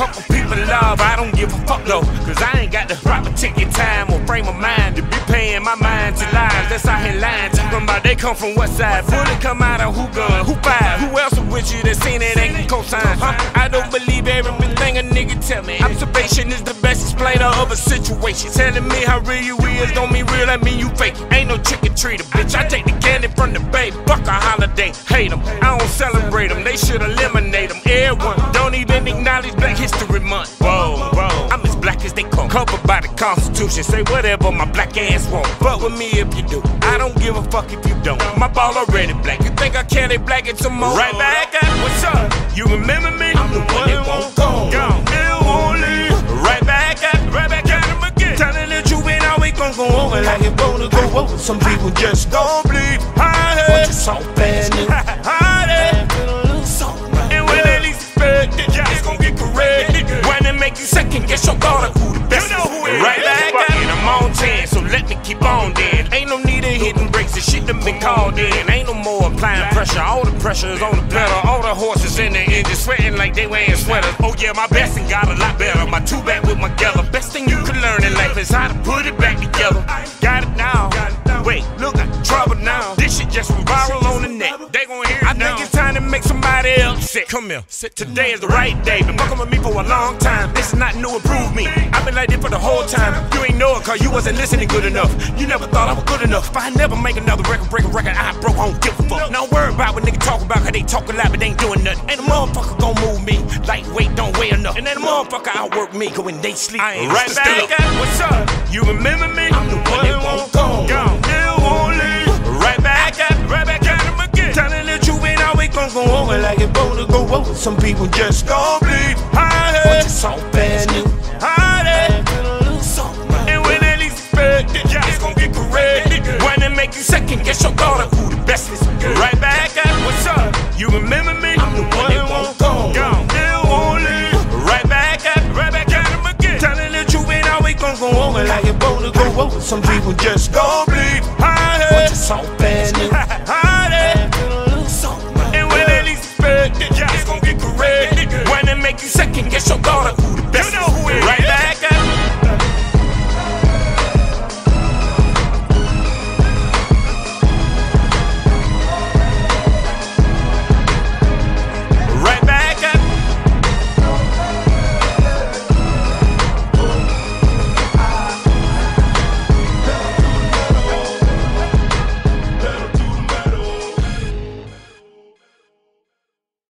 couple people love, I don't give a fuck though. Cause I ain't got the proper ticket time or frame of mind to be paying my mind to lies. That's out here lying them about they come from what side. Bullet come out of who gun, who five, who else with you that seen it ain't cosign. Huh? I don't believe everything a nigga tell me. Observation is the best explainer of a situation. Telling me how real you is don't mean real, I mean you fake. Ain't no trick or treater, bitch. I take the candy from the bay. Fuck a holiday, hate them. I don't celebrate them, they should eliminate them. Everyone don't even acknowledge History Month. Whoa, whoa. I'm as black as they come. Covered by the Constitution. Say whatever my black ass want. Fuck with me if you do. I don't give a fuck if you don't. My ball already black. You think I can't black it some more? Right back at what's up? You remember me? I'm the one that won't go. Gone. It won't leave. Right back at, right back at him again. Telling the truth ain't always gonna go over like it gonna go over. Some people just don't believe. I heard. What you so make you second guess your daughter who the best. You know who it is. Right back at it. I'm on 10, so let me keep on then. Ain't no need of hitting brakes, the shit done been called in. Ain't no more applying pressure, all the pressure is on the pedal. All the horses in the engine sweating like they wearing sweaters. Oh yeah, my best and got a lot better. My two back with my gather. Best thing you can learn in life is how to put it back together. Got it now. Wait, look, I trouble now. This shit just went viral on the net. They gon' hear it I now. think it's time to make somebody sit. Come here. Sit. Today is the right day. Been fucking with me for a long time. This is not new improve me. I've been like this for the whole time. You ain't know it cause you wasn't listening good enough. You never thought I was good enough. If I never make another record, break a record, I broke, I don't give a fuck. Don't worry about what niggas talk about, cause they talk a lot, but they ain't doing nothing. Ain't a motherfucker gon' move me. Lightweight, don't weigh enough. And then a motherfucker outwork me, cause when they sleep, I ain't right back at what's up? You remember me? I'm the one Some people just don't believe. I heard. What you so bad, nigga? I heard. And when they least expect it, it's gon' get corrected. When they make you second guess your daughter who the best is. Right back at what's up? You remember me? I'm the one that won't go. Gone. It won't leave. Right back at, right back at him again. Telling the truth ain't always gon' go over like it to go over. Some people just don't you second guess your daughter.